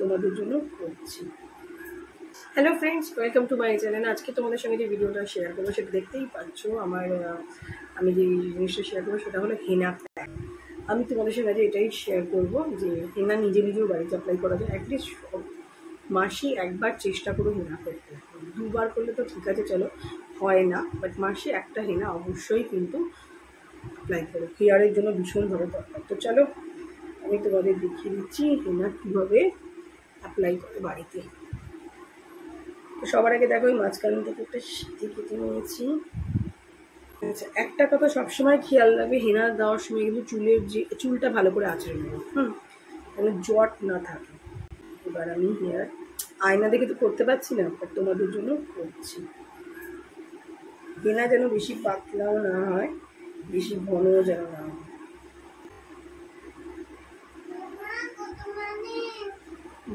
তোমাদের জন্য করছি। Hello friends welcome to my channel আজকে তোমাদের সঙ্গে যে ভিডিওটা শেয়ার করব, সেটা দেখতেই পাচ্ছ। আমার আমি যে জিনিসটা শেয়ার করব, সেটা হলো হেনা প্যাক আমি তোমাদের সঙ্গে আজ এটাই শেয়ার করব যে হেনা নিজে নিজেও বাড়িতে অ্যাপ্লাই করা যায়। অ্যাটলিস্ট মাসে একবার চেষ্টা করো হেনা করতে দুবার করলে তো ঠিক আছে, চলো, হয় না। বাট মাসে একটা হেনা অবশ্যই কিন্তু অ্যাপ্লাই করো। হেয়ারের জন্য ভীষণভাবে দরকার। তো চলো আমি তোমাদের দেখিয়ে দিচ্ছি হেনা কীভাবে অ্যাপ্লাই করে বাড়িতে। তো সবার আগে দেখো মাঝখান থেকে একটা সিদ্ধি কেটে নিয়েছি। আচ্ছা একটা কথা সবসময় খেয়াল রাখবে, হেনা দেওয়ার সময় কিন্তু চুলের যে, চুলটা ভালো করে আঁচড়ে নেবে, হুম? যেন জট না থাকে। এবার আমি হেয়ার, আয়না দেখে তো করতে পারছি না বাট তোমাদের জন্য করছি। হেনা যেন বেশি পাতলাও না হয়, বেশি ঘনও যেন না হয়।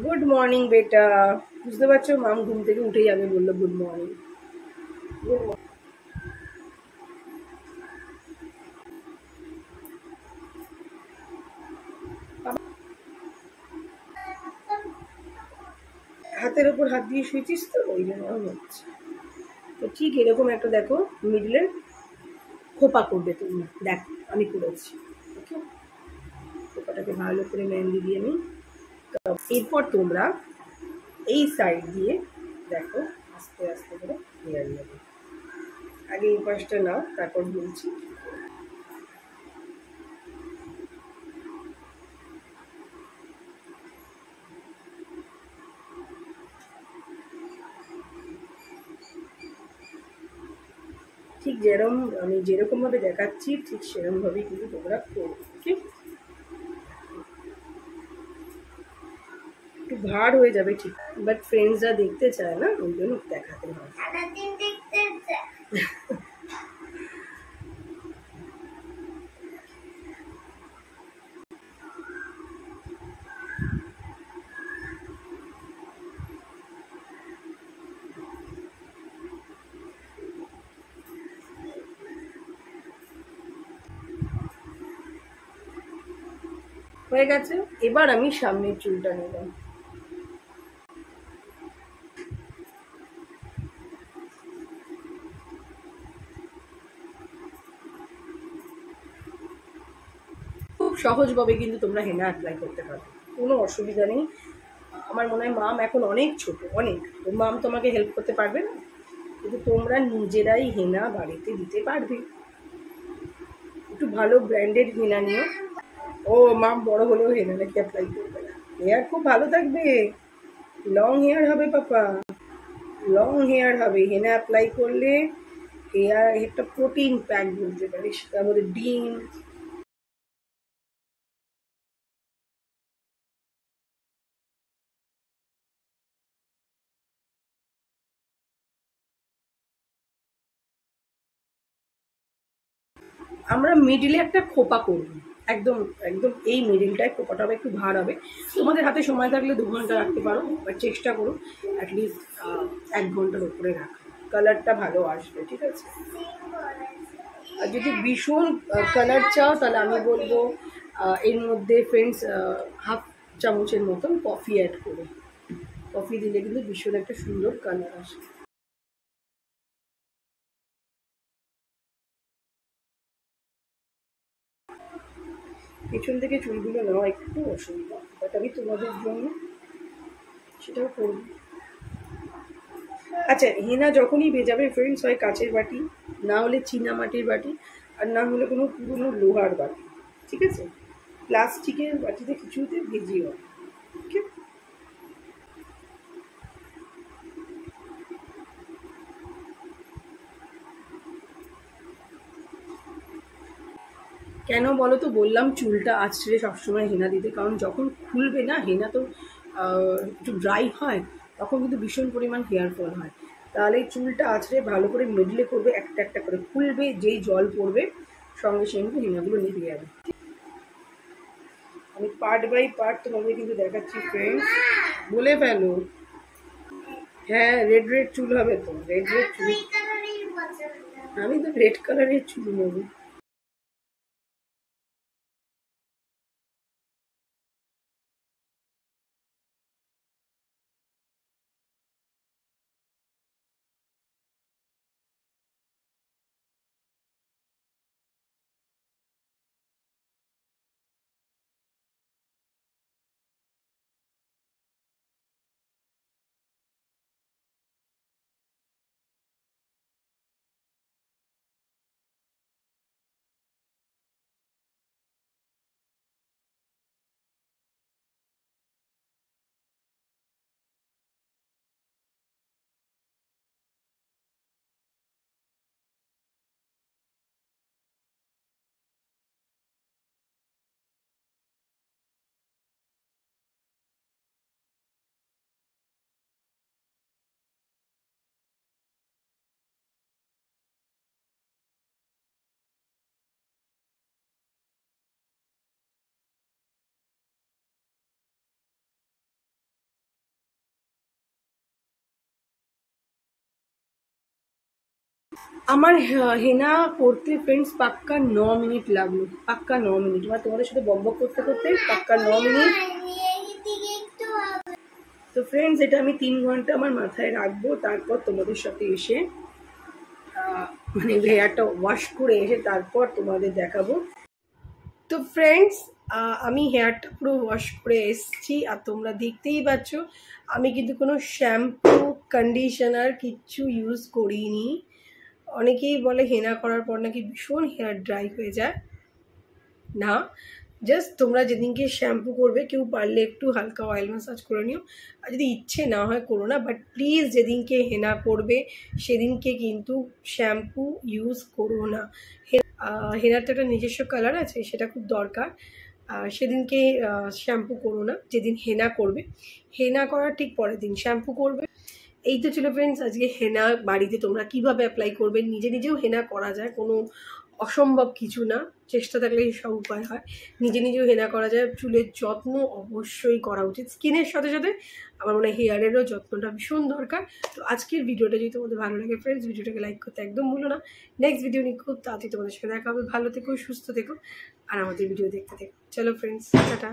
গুড মর্নিং বেটা বুঝতে পারছ? মাম ঘুম থেকে উঠে যাবে বলল গুড মর্নিং হাতের ওপর হাত দিয়ে শুয়েছিস তো? ওই জন্য হচ্ছে। তো ঠিক এরকম একটা দেখো মিডলে খোপা করবে তুমি। দেখ, আমি করেছি। ওকে খোপাটাকে ভালো করে মেহেন্দি দিয়ে তো এরপর তোমরা এই সাইড দিয়ে দেখো, আস্তে আস্তে করে হেয়ার নেবে। আগে এই পাশটা নাও, তারপর বলছি। ঠিক যেরকম আমি যেরকমভাবে দেখাচ্ছি, ঠিক সেরকমভাবেই কিন্তু তোমরা করো ঠিক ভার হয়ে যাবে ঠিক বাট ফ্রেন্ডসরা দেখতে চায় না ওই জন্য দেখাতে হয়। হয়ে গেছে এবার আমি সামনের চুলটা নিলাম সহজভাবে কিন্তু তোমরা হেনা অ্যাপ্লাই করতে পারো। কোনো অসুবিধা নেই। আমার মনে হয় মাম এখন অনেক ছোট, অনেক। মাম তোমাকে হেল্প করতে পারবে না? কিন্তু তোমরা নিজেরাই হেনা বাড়িতে দিতে পারবে। একটু ভালো ব্র্যান্ডেড হেনা নিও। ও মাম বড় হলেও হেনা নাকি অ্যাপ্লাই করবে না। হেয়ার খুব ভালো থাকবে। লং হেয়ার হবে পাপা লং হেয়ার হবে। হেনা অ্যাপ্লাই করলে হেয়ার একটা প্রোটিন প্যাক বলতে পারিস। তার মধ্যে ডিম আমরা মিডিলে একটা খোপা করব। একদম একদম এই মিডিলটায় খোপাটা হবে, একটু ভার হবে। তোমাদের হাতে সময় থাকলে দু ঘণ্টা রাখতে পারো বাট চেষ্টা করো অ্যাটলিস্ট এক ঘণ্টার উপরে রাখা। কালারটা ভালো আসবে, ঠিক আছে? আর যদি ভীষণ কালার চাও, তাহলে আমি বলব এর মধ্যে ফ্রেন্ডস হাফ চামচের মতন কফি অ্যাড করো। কফি দিলে কিন্তু ভীষণ একটা সুন্দর কালার আসে পেছন থেকে চুলগুলো নেওয়া একটু অসুবিধা বাট আমি তোমাদের জন্য সেটাও করব। আচ্ছা হেনা যখনই ভেজাবে ফ্রেন্ডস হয় কাঁচের বাটি, না হলে চীনা মাটির বাটি, আর না হলে কোনো পুরনো লোহার বাটি, ঠিক আছে? প্লাস্টিকের বাটিতে কিছুতে ভেজিও ঠিক আছে কেন বলো তো? বললাম চুলটা আছড়ে সবসময় হেনা দিতে, কারণ যখন খুলবে না, হেনা তো একটু ড্রাই হয়, তখন কিন্তু ভীষণ পরিমাণ হেয়ার ফল হয়। তাহলে চুলটা আছড়ে ভালো করে মেডলে করবে, একটা একটা করে খুলবে, যেই জল পড়বে, সঙ্গে সঙ্গে হেনাগুলো নিভে যাবে। আমি পার্ট বাই পার্ট তোমাদের কিন্তু দেখাচ্ছি ফ্রেন্ডস বলে ফেলো। হ্যাঁ রেড রেড চুল হবে তো। রেড রেড চুল। আমি তো রেড কালারের চুল নেব। আমার হেনা করতে ফ্রেন্ডস পাক্কা ন মিনিট লাগল, পাক্কা ন মিনিট। বা তোমাদের সাথে বকবক করতে করতে পাক্কা ন মিনিট। তো ফ্রেন্ডস এটা আমি তিন ঘণ্টা আমার মাথায় রাখব, তারপর তোমাদের সাথে এসে মানে হেয়ারটা ওয়াশ করে এসে তারপর তোমাদের দেখাবো। তো ফ্রেন্ডস আমি হেয়ারটা পুরো ওয়াশ করে এসেছি, আর তোমরা দেখতেই পাচ্ছ, আমি কিন্তু কোনো শ্যাম্পু কন্ডিশনার কিচ্ছু ইউজ করিনি। অনেকেই বলে হেনা করার পর নাকি ভীষণ হেয়ার ড্রাই হয়ে যায়। না জাস্ট তোমরা যেদিনকে শ্যাম্পু করবে, কেউ পারলে একটু হালকা অয়েল ম্যাসাজ করে নিও। আর যদি ইচ্ছে না হয়, করো না বাট প্লিজ যেদিনকে হেনা করবে, সেদিনকে কিন্তু শ্যাম্পু ইউজ করো না। হেনার তো একটা নিজস্ব কালার আছে, সেটা খুব দরকার। সেদিনকে শ্যাম্পু করো না, যেদিন হেনা করবে। হেনা করার ঠিক পরের দিন শ্যাম্পু করবে। এই তো ছিল ফ্রেন্ডস আজকে হেনা বাড়িতে তোমরা কীভাবে অ্যাপ্লাই করবে? নিজে নিজেও হেনা করা যায়, কোনো অসম্ভব কিছু না। চেষ্টা থাকলে সব উপায় হয়। নিজে নিজেও হেনা করা যায়। চুলের যত্ন অবশ্যই করা উচিত। স্কিনের সাথে সাথে আমার মনে হয় হেয়ারেরও যত্নটা ভীষণ দরকার। তো আজকের ভিডিওটা যদি তোমাদের ভালো লাগে ফ্রেন্ডস ভিডিওটাকে লাইক করতে একদম ভুলো না। নেক্সট ভিডিও নিয়ে খুব তাড়াতাড়ি তোমাদের সাথে দেখা হবে। ভালো থেকো, সুস্থ থেকো, আর আমাদের ভিডিও দেখতে থেকো। চলো ফ্রেন্ডস টাটা।